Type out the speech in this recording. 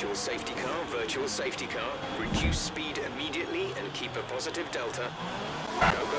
Virtual safety car, virtual safety car. Reduce speed immediately and keep a positive delta. Go.